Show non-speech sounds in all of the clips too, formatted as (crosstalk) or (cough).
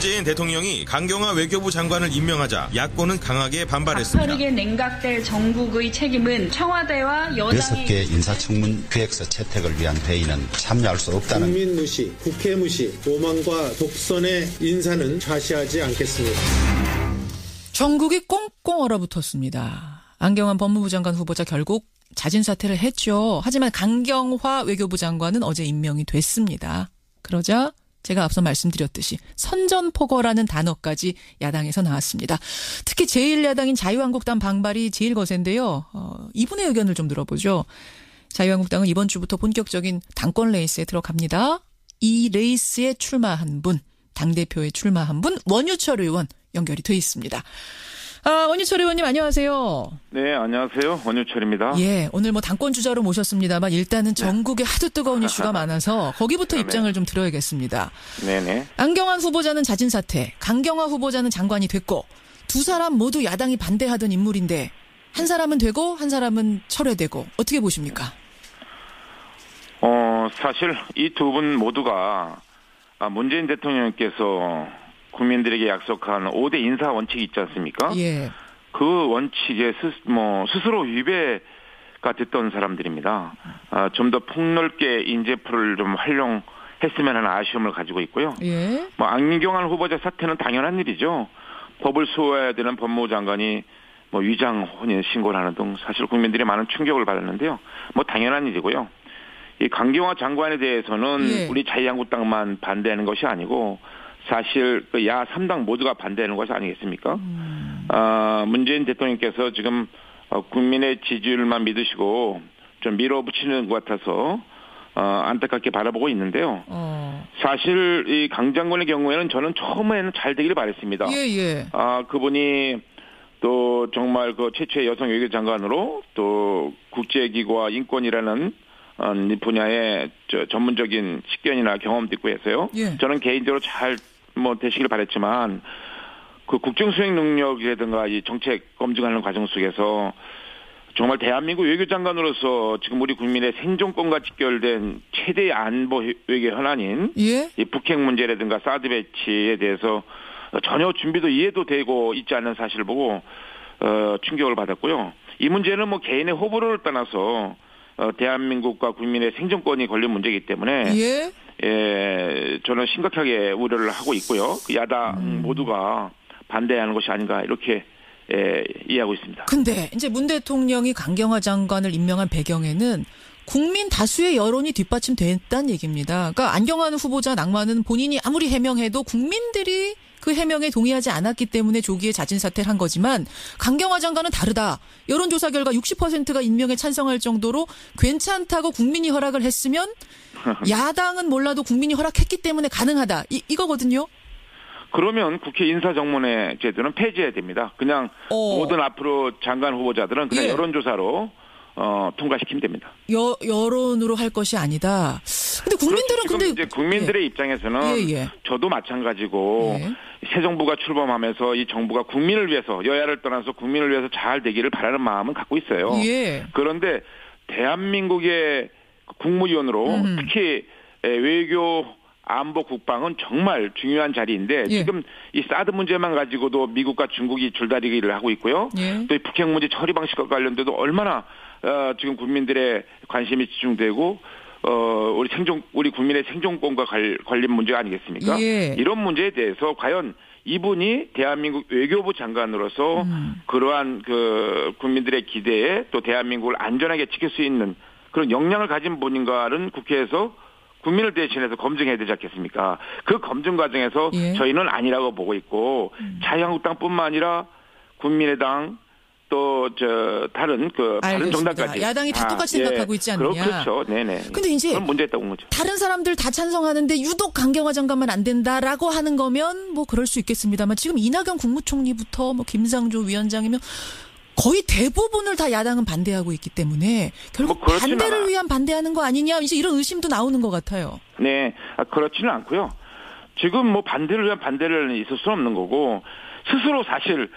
문재인 대통령이 강경화 외교부 장관을 임명하자 야권은 강하게 반발했습니다. 박터리게 냉각될 정국의 책임은 청와대와 여당의 여섯 개 인사청문 계획서 채택을 위한 회의는 참여할 수 없다는 국민 무시, 국회 무시, 오만과 독선의 인사는 좌시하지 않겠습니다. 전국이 꽁꽁 얼어붙었습니다. 안경환 법무부 장관 후보자 결국 자진 사퇴를 했죠. 하지만 강경화 외교부 장관은 어제 임명이 됐습니다. 그러자 제가 앞서 말씀드렸듯이 선전포고라는 단어까지 야당에서 나왔습니다. 특히 제1야당인 자유한국당 방발이 제일 거센데요. 어, 이분의 의견을 좀 들어보죠. 자유한국당은 이번 주부터 본격적인 당권 레이스에 들어갑니다. 이 레이스에 출마한 분, 당대표에 출마한 분, 원유철 의원 연결이 돼 있습니다. 아, 원유철 의원님 안녕하세요. 네, 안녕하세요. 원유철입니다. 예, 오늘 뭐 당권 주자로 모셨습니다만 일단은 전국에 하도 뜨거운 이슈가 많아서 거기부터 네. 입장을 좀 들어야겠습니다. 네네. 안경환 후보자는 자진 사퇴, 강경화 후보자는 장관이 됐고 두 사람 모두 야당이 반대하던 인물인데 한 사람은 되고 한 사람은 철회되고 어떻게 보십니까? 어, 사실 이 두 분 모두가 아, 문재인 대통령께서 국민들에게 약속한 5대 인사 원칙이 있지 않습니까? 예. 그 원칙에 스, 뭐, 스스로 위배가 됐던 사람들입니다. 아, 좀 더 폭넓게 인재풀을 좀 활용했으면 하는 아쉬움을 가지고 있고요. 예. 뭐 안경환 후보자 사태는 당연한 일이죠. 법을 수호해야 되는 법무부 장관이 뭐 위장 혼인 신고를 하는 등 사실 국민들이 많은 충격을 받았는데요. 뭐 당연한 일이고요. 이 강경화 장관에 대해서는 예. 우리 자유한국당만 반대하는 것이 아니고 사실 그 야 3당 모두가 반대하는 것이 아니겠습니까? 아, 문재인 대통령께서 지금 어, 국민의 지지율만 믿으시고 좀 밀어붙이는 것 같아서 어, 안타깝게 바라보고 있는데요. 어. 사실 이 강 장관의 경우에는 저는 처음에는 잘 되기를 바랬습니다. 예, 예. 아 그분이 또 정말 그 최초의 여성 외교 장관으로 또 국제기구와 인권이라는 분야의 저 전문적인 식견이나 경험도 있고 해서요. 예. 저는 개인적으로 잘 뭐 되시길 바랬지만 그 국정 수행 능력이라든가 이 정책 검증하는 과정 속에서 정말 대한민국 외교장관으로서 지금 우리 국민의 생존권과 직결된 최대 안보 외교 현안인 예. 이 북핵 문제라든가 사드 배치에 대해서 전혀 준비도 이해도 되고 있지 않는 사실을 보고 어, 충격을 받았고요. 이 문제는 뭐 개인의 호불호를 떠나서 어, 대한민국과 국민의 생존권이 걸린 문제이기 때문에 예. 예, 저는 심각하게 우려를 하고 있고요. 그 야당 음. 모두가 반대하는 것이 아닌가 이렇게 예, 이해하고 있습니다. 근데 이제 문 대통령이 강경화 장관을 임명한 배경에는 국민 다수의 여론이 뒷받침됐다는 얘기입니다. 그러니까 안경환 후보자 낭만은 본인이 아무리 해명해도 국민들이 그 해명에 동의하지 않았기 때문에 조기에 자진 사퇴를 한 거지만 강경화 장관은 다르다. 여론조사 결과 60%가 임명에 찬성할 정도로 괜찮다고 국민이 허락을 했으면 (laughs) 야당은 몰라도 국민이 허락했기 때문에 가능하다. 이, 이거거든요. 그러면 국회 인사정문회 제도는 폐지해야 됩니다. 그냥 어. 모든 앞으로 장관 후보자들은 그냥 예. 여론조사로 어, 통과시키면 됩니다. 여, 여론으로 할 것이 아니다. 근데 국민들은 근데 이제 국민들의 입장에서는 예, 예. 저도 마찬가지고 예. 새 정부가 출범하면서 이 정부가 국민을 위해서 여야를 떠나서 국민을 위해서 잘 되기를 바라는 마음은 갖고 있어요. 예. 그런데 대한민국의 국무위원으로 음. 특히 에, 외교 안보 국방은 정말 중요한 자리인데 예. 지금 이 사드 문제만 가지고도 미국과 중국이 줄다리기를 하고 있고요. 예. 또이 북핵 문제 처리 방식과 관련돼도 얼마나 어, 지금 국민들의 관심이 집중되고 어, 우리 생존 우리 국민의 생존권과 관, 관련 문제가 아니겠습니까? 예. 이런 문제에 대해서 과연 이분이 대한민국 외교부 장관으로서 음. 그러한 그 국민들의 기대에 또 대한민국을 안전하게 지킬 수 있는 그런 역량을 가진 분인가는 국회에서 국민을 대신해서 검증해야 되지 않겠습니까? 그 검증 과정에서 예. 음. 저희는 아니라고 보고 있고 자유한국당뿐만 아니라 국민의당 또 저 다른 그 다른 알겠습니다. 정당까지 야당이 다 똑같이 생각하고 있지 않느냐. 그렇- 그렇죠. 네네. 근데 이제 그런 문제 있다고 본 거죠. 다른 사람들 다 찬성하는데 유독 강경화 장관만 안 된다라고 하는 거면 뭐 그럴 수 있겠습니다만 지금 이낙연 국무총리부터 뭐 김상조 위원장이면 거의 대부분을 다 야당은 반대하고 있기 때문에 결국 뭐 반대를. 위한 반대하는 거 아니냐 이제 이런 의심도 나오는 것 같아요. 네, 아, 그렇지는 않고요. 지금 뭐 반대를 위한 반대를 있을 수는 없는 거고 스스로 사실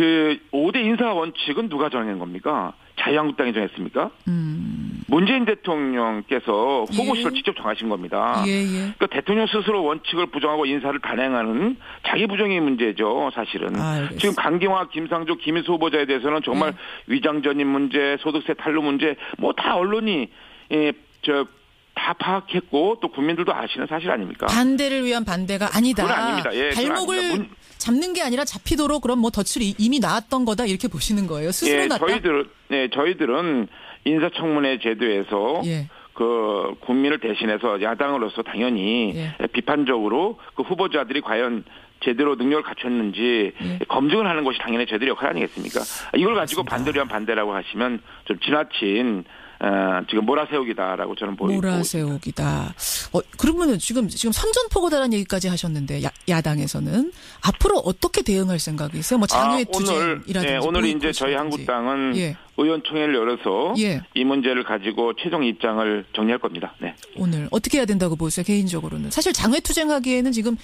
그 5대 인사 원칙은 누가 정한 겁니까? 자유한국당이 정했습니까? 음. 문재인 대통령께서 후보실을 예. 직접 정하신 겁니다. 예, 예. 그러니까 대통령 스스로 원칙을 부정하고 인사를 단행하는 자기 부정의 문제죠, 사실은. 아. 지금 강경화, 김상조, 김인수 후보자에 대해서는 정말 위장전입 문제, 소득세 탈루 문제, 뭐 다 언론이 예, 저다 파악했고 또 국민들도 아시는 사실 아닙니까? 반대를 위한 반대가 아니다. 그건 아닙니다. 예, 그건 발목을 아닙니다. 문- 잡는 게 아니라 잡히도록 그럼 뭐 덫을 이- 이미 놨던 거다 이렇게 보시는 거예요. 스스로 예, 놨다. 저희들, 네, 저희들은 인사청문회 제도에서 예. 그 국민을 대신해서 야당으로서 당연히 예. 비판적으로 그 후보자들이 과연 제대로 능력을 갖췄는지 예. 검증을 하는 것이 당연히 저희들의 역할 아니겠습니까? 이걸 가지고 반대를 위한 반대라고 하시면 좀 지나친 어, 지금 몰아세우기다라고 저는 보이고. 몰아세우기다. 어, 그러면은 지금 지금 선전포고다라는 얘기까지 하셨는데 야, 당에서는 앞으로 어떻게 대응할 생각이세요? 뭐 장외 아, 오늘 투쟁이라든지 예, 오늘 보이콧이라든지. 이제 저희 한국당은 예. 의원총회를 열어서 예. 이 문제를 가지고 최종 입장을 정리할 겁니다. 네. 오늘 어떻게 해야 된다고 보세요? 개인적으로는 사실 장외 투쟁하기에는 지금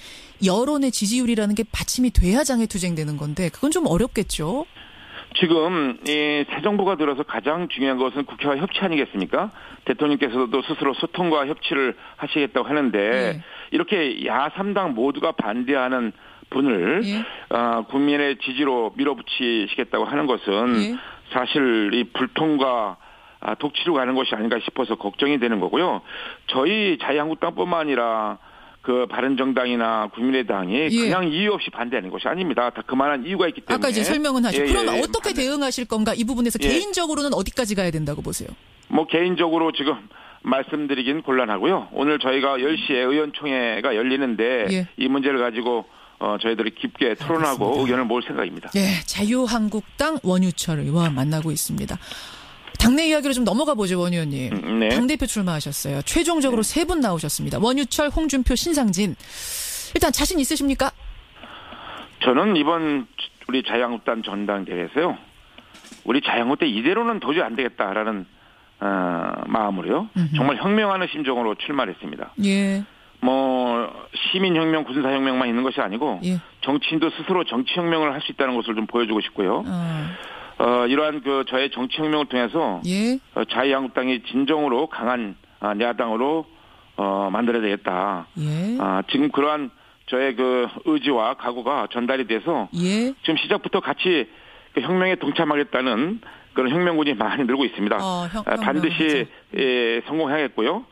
여론의 지지율이라는 게 받침이 돼야 장외 투쟁되는 건데 그건 좀 어렵겠죠. 지금 이 새 정부가 들어서 가장 중요한 것은 국회와 협치 아니겠습니까? 대통령께서도 스스로 소통과 협치를 하시겠다고 하는데 예. 이렇게 야 3당 모두가 반대하는 분을 예. 아, 국민의 지지로 밀어붙이시겠다고 하는 것은 예. 사실 이 불통과 아, 독치로 가는 것이 아닌가 싶어서 걱정이 되는 거고요. 저희 자유한국당뿐만 아니라 그 바른정당이나 국민의당이 예. 그냥 이유 없이 반대하는 것이 아닙니다. 다 그만한 이유가 있기 때문에. 아까 이제 설명은 하셨고 예, 예, 그럼 예. 어떻게 대응하실 건가 이 부분에서 예. 개인적으로는 어디까지 가야 된다고 보세요? 뭐 개인적으로 지금 말씀드리긴 곤란하고요. 오늘 저희가 10시에 의원총회가 열리는데 예. 이 문제를 가지고 어, 저희들이 깊게 토론하고 알겠습니다. 의견을 모을 생각입니다. 예, 자유한국당 원유철 의원 만나고 있습니다. 당내 이야기로 좀 넘어가 보죠, 원 의원님. 음, 네. 당대표 출마하셨어요. 최종적으로 세분 나오셨습니다. 원유철, 홍준표, 신상진. 일단 자신 있으십니까? 저는 이번 우리 자유한국당 전당대회에서요. 우리 자유한국당 이대로는 도저히 안 되겠다라는 어, 마음으로요. 정말 혁명하는 심정으로 출마했습니다. 예, 뭐 시민혁명, 군사혁명만 있는 것이 아니고 예. 정치인도 스스로 정치혁명을 할 수 있다는 것을 좀 보여주고 싶고요. 어, 어, 이러한 그 저의 정치 혁명을 통해서 예, 어, 자유한국당이 진정으로 강한 아, 야당으로 어, 만들어야 되겠다. 예, 아, 지금 그러한 저의 그 의지와 각오가 전달이 돼서 예. 지금 시작부터 같이 그 혁명에 동참하겠다는 그런 혁명군이 많이 늘고 있습니다. 어, 혁- 아, 반드시. 예, 성공해야겠고요.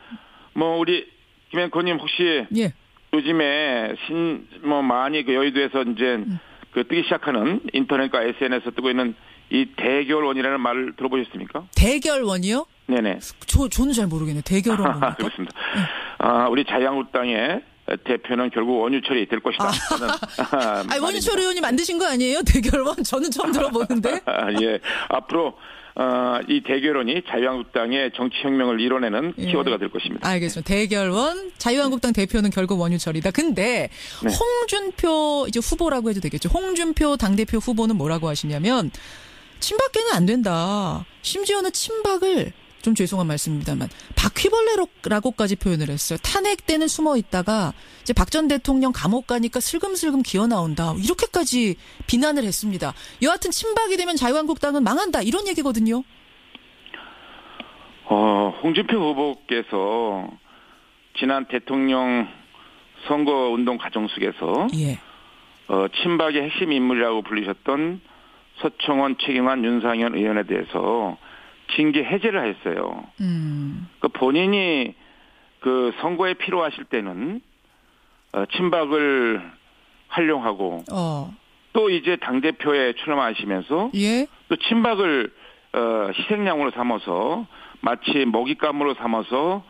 뭐 우리 김 앵커님 혹시 예. 요즘에 신 뭐 많이 그 여의도에서 이제 그 뜨기 시작하는 인터넷과 SNS에 뜨고 있는 이 대결원이라는 말을 들어보셨습니까? 대결원이요? 네네. 저, 저는 잘 모르겠네요. 대결원 (laughs) 뭡니까? 그렇습니다. 아, 우리 자유한국당의 대표는 결국 원유철이 될 것이다. 저는 (laughs) 아니, 원유철 의원이 만드신 거 아니에요? 대결원? 저는 처음 들어보는데. 아, (laughs) 예. 앞으로 어, 이 대결원이 자유한국당의 정치혁명을 이뤄내는 예. 키워드가 될 것입니다. 알겠습니다. 대결원 자유한국당 대표는 결국 원유철이다. 근데 네. 홍준표 이제 후보라고 해도 되겠죠. 홍준표 당대표 후보는 뭐라고 하시냐면 친박계는 안 된다. 심지어는 친박을 좀 죄송한 말씀입니다만 바퀴벌레라고까지 표현을 했어요. 탄핵 때는 숨어 있다가 이제 박 전 대통령 감옥 가니까 슬금슬금 기어 나온다. 이렇게까지 비난을 했습니다. 여하튼 친박이 되면 자유한국당은 망한다. 이런 얘기거든요. 어, 홍준표 후보께서 지난 대통령 선거 운동 과정 속에서 예. 어, 친박의 핵심 인물이라고 불리셨던 서청원, 최경환, 윤상현 의원에 대해서 징계 해제를 했어요. 음. 그 본인이 그 선거에 필요하실 때는 어, 친박을 활용하고 어. 또 이제 당 대표에 출마하시면서 예. 또 친박을 어, 희생양으로 삼아서 마치 먹잇감으로 삼아서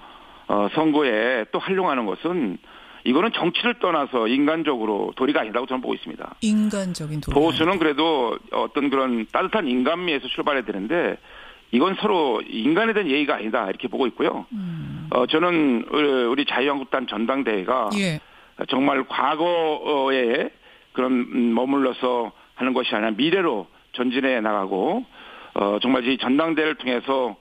어, 선거에 또 활용하는 것은 이거는 정치를 떠나서 인간적으로 도리가 아니라고 저는 보고 있습니다. 인간적인 도리. 보수는 그래도 어떤 그런 따뜻한 인간미에서 출발해야 되는데 이건 서로 인간에 대한 예의가 아니다 이렇게 보고 있고요. 어, 저는 우리 자유한국당 전당대회가 예. 정말 과거에 그런 음, 머물러서 하는 것이 아니라 미래로 전진해 나가고 어, 정말 이 전당대회를 통해서 어,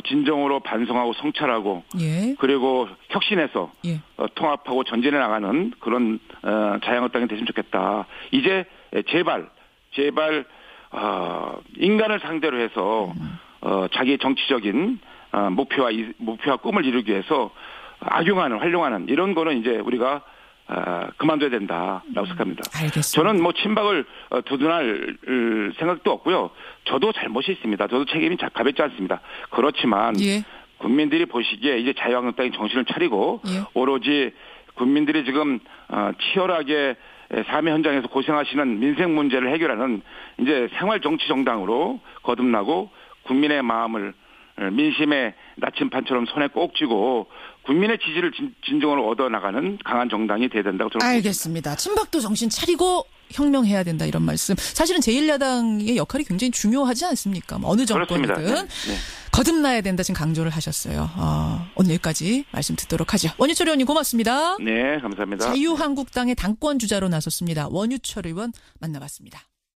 진정으로 반성하고 성찰하고 예. 그리고 혁신해서 예. 어, 통합하고 전진해 나가는 그런 어, 자유한국당이 됐으면 좋겠다. 이제 제발 제발 어, 인간을 상대로 해서 어, 자기 정치적인 어, 목표와 이, 목표와 꿈을 이루기 위해서 악용하는 활용하는 이런 거는 이제 우리가 어, 그만둬야 된다라고 생각합니다. 알겠습니다. 저는 뭐 친박을 어, 두둔할 어, 생각도 없고요. 저도 잘못이 있습니다. 저도 책임이 자- 가볍지 않습니다. 그렇지만 예. 국민들이 보시기에 이제 자유한국당이 정신을 차리고 예. 오로지 국민들이 지금 어, 치열하게 삶의 현장에서 고생하시는 민생 문제를 해결하는 이제 생활 정치 정당으로 거듭나고 국민의 마음을 어, 민심의 나침판처럼 손에 꼭 쥐고 국민의 지지를 진, 진정으로 얻어 나가는 강한 정당이 돼야 된다고 저는 알겠습니다. 친박도 정신 차리고 혁명해야 된다 이런 말씀. 사실은 제1야당의 역할이 굉장히 중요하지 않습니까? 뭐 어느. 정권이든 네, 네. 거듭나야 된다 지금 강조를 하셨어요. 어, 오늘 여기까지 말씀 듣도록 하죠. 원유철 의원님 고맙습니다. 네, 감사합니다. 자유한국당의 당권 주자로 나섰습니다. 원유철 의원 만나봤습니다.